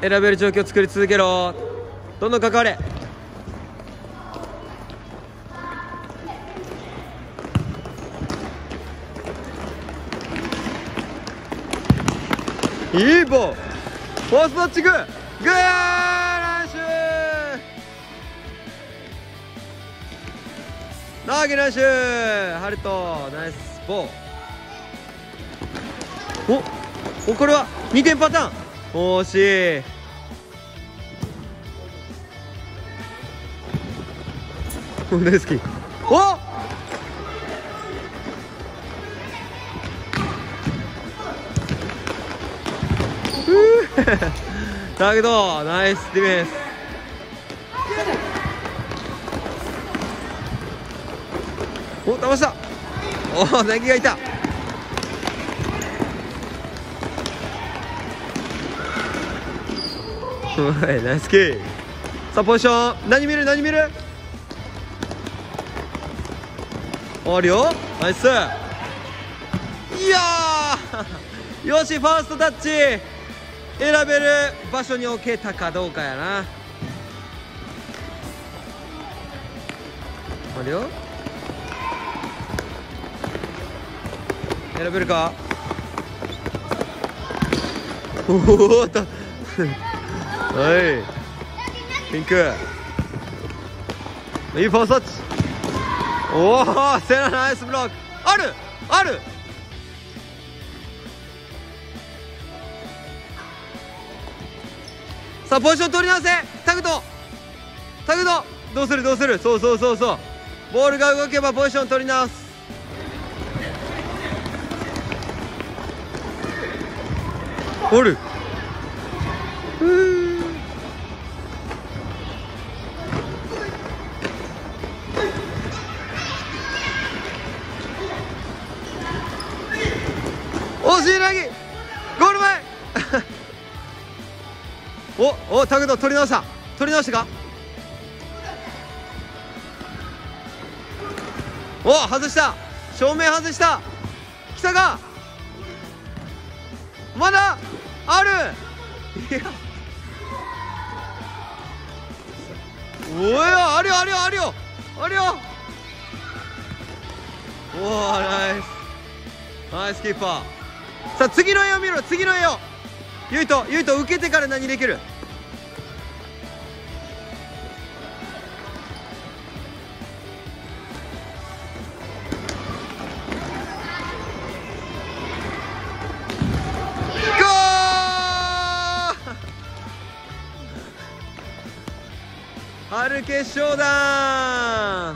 選べる状況を作り続けろ。どんどん関われ。いいボーフォーストタッチグーグーナイス投げナイスハルトナイスボー。おおこれは2点パターン。惜しい大好き。お！だけどナイスディフェンス。お騙した。おネギがいた。はいナイスキーさあポジション。何見る？何見る？あるよ。ナイス。いやよしファーストタッチ。選べる場所に置けたかどうかやな。あるよ。選べるか？おおっと。はい。ピンク。いいファーストタッチ。おおセナナイスブロック。あるある。さあポジション取り直せ。タグト。タグト。どうするどうする。そうそうそうそう。ボールが動けばポジション取り直す。おる。惜おおタグド取り直した。取り直したか？お外した。正面外した。来たか？まだ？ある？いや。おいあるよあるよあるよ。あるよ。おおナイス。ナイスキーパー。さあ次の絵を見ろ次の絵を。ゆいとゆいと受けてから何できる？ゴー！春決勝だ